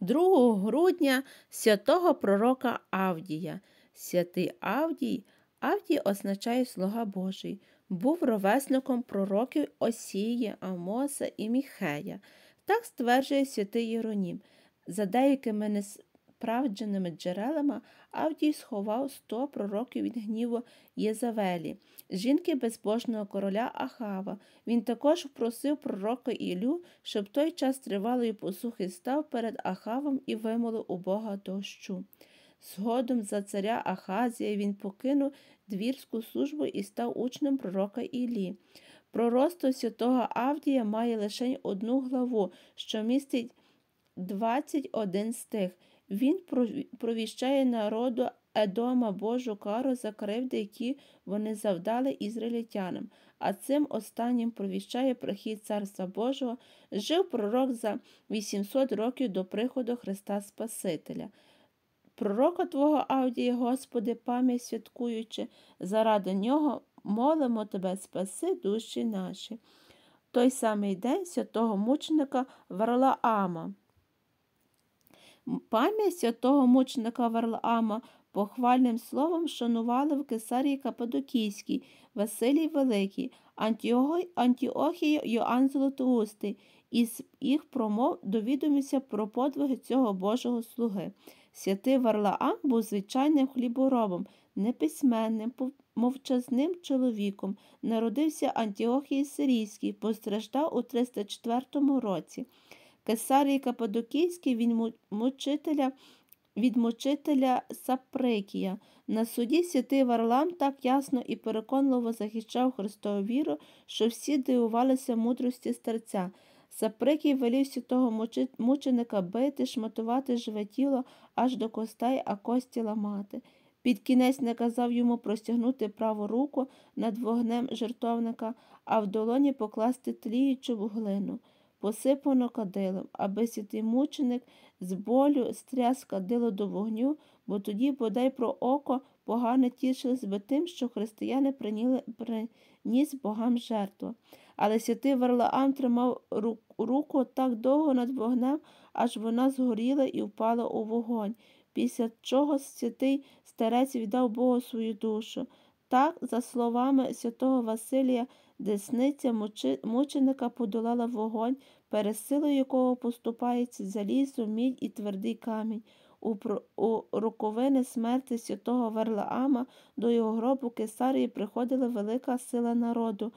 2 грудня святого пророка Авдія. Святий Авдій, Авдій означає слуга Божий, був ровесником пророків Осії, Амоса і Міхея. Так стверджує святий Єронім. За деякими несправдженими джерелами Авдій сховав сто пророків від гніву Єзавелі, жінки безбожного короля Ахава. Він також просив пророка Ілю, щоб той час тривалої посухи став перед Ахавом і вимолив у Бога дощу. Згодом за царя Ахазія він покинув двірську службу і став учнем пророка Іллі. Пророцтво святого Авдія має лише одну главу, що містить 21 стих. Він провіщає народу Едома Божу кару за кривди, які вони завдали ізраїльтянам, а цим останнім провіщає прихід Царства Божого, жив пророк за 800 років до приходу Христа Спасителя. Пророка Твого Авдія, Господи, пам'ять святкуючи, заради нього молимо Тебе, спаси душі наші. Той самий день святого мученика Варлаама. Пам'ять святого мученика Варлаама похвальним словом шанували в Кесарії Кападокійській, Василій Великий, Антіохій Йоанн Золотоустий. Із їх промов довідомився про подвиги цього Божого слуги. Святий Варлаам був звичайним хліборобом, неписьменним, мовчазним чоловіком. Народився Антіохій Сирійський, постраждав у 304 році. Кесарій Кападокійський він мучителя, від мучителя Саприкія. На суді святий Варлам так ясно і переконливо захищав Христову віру, що всі дивувалися мудрості старця. Саприкій велів святого мученика бити, шматувати живе тіло аж до костей, а кості ламати. Під кінець наказав йому простягнути праву руку над вогнем жертовника, а в долоні покласти тліючу вуглину, посипану кадилом, аби святий мученик з болю стряс кадило до вогню, бо тоді, бодай про око, погано тішились би тим, що християни приніли, приніс богам жертву. Але святий Варлаам тримав руку так довго над вогнем, аж вона згоріла і впала у вогонь, після чого святий старець віддав Богу свою душу. Так, за словами святого Василія, десниця мученика подолала вогонь, перед силою якого поступається залізо, мідь і твердий камінь. У, роковини смерті святого Варлаама до його гробу Кесарії приходила велика сила народу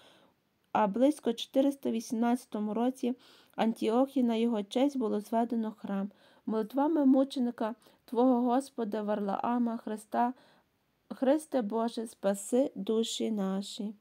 а близько 418 році Антіохії на його честь було зведено храм. Молитвами мученика Твого Господа Варлаама Христа, Христе Боже, спаси душі наші.